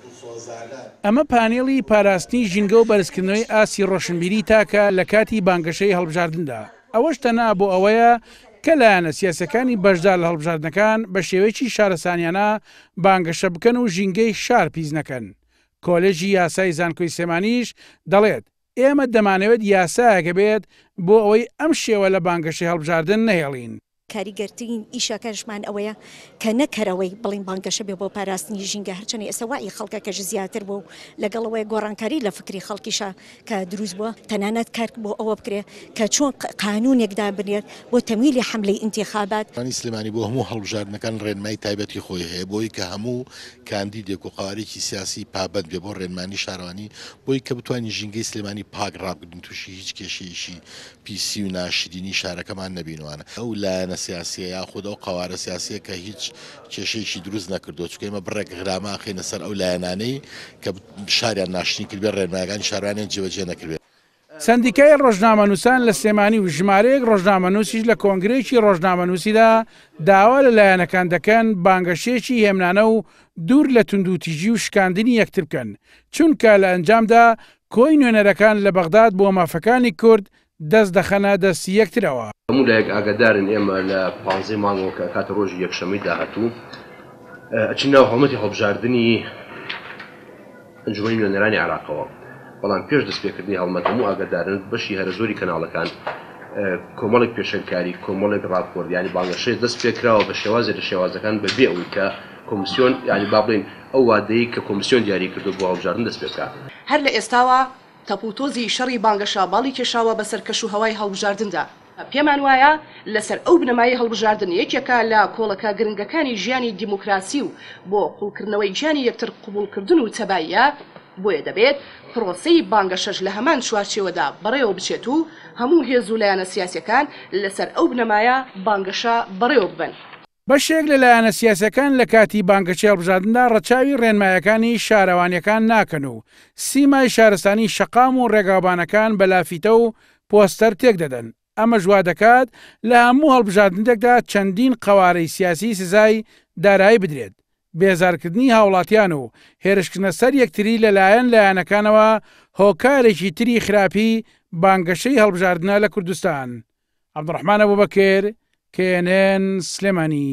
دڵسۆزانە. ئەمە پانێڵی پاراستنی ژینگە و بەرزکردنەوەی ئاستی ڕۆشنبیری تاکە لە کاتی بانگەشەی هەڵبژاردندا، ئەوەش تەنها بۆ ئەوەیە کە لایەنە سیاسیەکانی بەشدار لە هەڵبژاردنەکان بە شێوەیەکی شارەسانیانە بانگەشە بکەن و ژینگەی شار پیس نەکەن. کۆلێژی یاسای زانکۆی سلێمانیش دەڵێت، ئێمە دەمانەوێت یاسایەک بێت بۆ ئەوەی ئەم شێوە لە بانگەشەی هەڵبژاردن نەهێڵین. کاریگەرترین ئیشەکەشمان ئەوەیە کە نەک هەر ئەوەی بڵێین بانگەشە بێ بۆ پاراستنی ژینگە هەرچەنە ئێستا وەعی خەڵکەکەش زیاتر بوو و لەگەڵ ئەوەی گۆڕانکاری لە فکری خەڵکیشە کە دروست بووە تەنانەت کار بۆ ئەوە بکرێ کە چۆن قانونێک دابنرێت بۆ تەمویلی حەملەی ئینتیخابات. شاری سلێمانی بۆ هەموو هەڵبژاردنەکان ڕێنمای تایبەتی خۆی هەیە بۆی کە هەموو کاندیدێک و قەوارێکی سیاسی پابەند بێ بۆ ڕێنمانی شارەوانی بۆی کە بتوانین ژینگەی سلێمانی پاک ڕابگرین تووشی هیچ کێشەیەکی پیسی و ناشرینی شارەکەمان نەبینوانە ئەو لایەنە سیاسیە یاخود ئەو قەوارە سیاسیە کە هیچ کێشەیەکی دروست نەکردوە چونکە ئێمە بڕێک غرامە ئەخەینە سەر ئەو لایەنانەی کە شاریان ناشرین کردبێ ڕێنمایەکانی شارانیان جێبەجێ نەکردبێ. سەندیکای ڕۆژنامەنووسان لە سلێمانی و ژمارەیەک ڕۆژنامەنووسیش لە کۆنگرەیەکی ڕۆژنامەنووسیدا داوا لە لایەنەکان دەکەن بانگەشەیەکی هێمنانە و دوور لە توندوتیژی و شکاندنی یەکتر بکەن چونکە لە ئەنجامدا کۆی نوێنەرەکان لە بەغداد بۆ مافەکانی کورد دەست دەخەنە دەستی یەکترەوە. هەموو لایەک ئاگادارن ئێمە لە پانزەی مانگەوە کە ئەکاتە ڕۆژی یەکشەممەی داهاتوو ئەچین ناو هەڵمەتی هەڵبژاردنی ئەنجومەنی نوێنەرانی عێراقەوە بەڵام پێش دەستپێکردنی هەڵمەت هەموو ئاگادارن بەشی هەرە زۆری کەناڵەکان کۆمەڵێک پێشێلکاری کۆمەڵێک ڕاپۆرت یانی بانگەشەی دەستپێکراوە بە شێوازێ لە شێوازەکان بە بێ ئەوەی کە کۆمسیۆن یانی با بڵێین ئەو وادەیەی کە کۆمسیۆن دیاری کردووە بۆ هەڵبژاردن دەست پێ بکات. هەر لە ئێستاوە تەپوتۆزی شەڕی بانگەشە باڵی کێشاوە بەسەر کەش و هەوای هەڵبژاردندا. پێمان وایە لەسەر ئەو بنەمایەی هەڵبژاردن یەکێکە لە کۆڵەکە گرنگەکانی ژیانی دیموکراسی و بۆ قوڵکردنەوەی گیانی یەکتر قبوڵکردن و تەباییە، بۆیە دەبێت پرۆسەی بانگەشەش لە هەمان چوارچێوەدا بەڕێوە بچێت و هەموو هێز و لایەنە سیاسیەکان لەسەر ئەو بنەمایە بانگەشە بەڕێوە ببەن. بەشێک لە لایەنە سیاسیەکان لە کاتی بانگەشەی هەڵبژاردندا ڕەچاوی ڕێنمایەکانی شارەوانیەکان ناکەن و سیمای شارستانی شەقام و ڕێگاوبانەکان بە لافیتە و پۆستەر تێکدەدەن، ئەمەش وادەکات لە هەموو هەڵبژاردنێکدا چەندین قەوارەی سیاسی سزای دارایی بدرێت بێزارکردنی هاوڵاتیان و هێرشکردنە سەر یەکتری لەلایەن لایەنەکانەوە هۆکارێکی تری خراپی بانگەشەی هەڵبژاردنە لە کوردستان عەبدوڕەحمان ئەبوبەکر، knn، سلێمانی.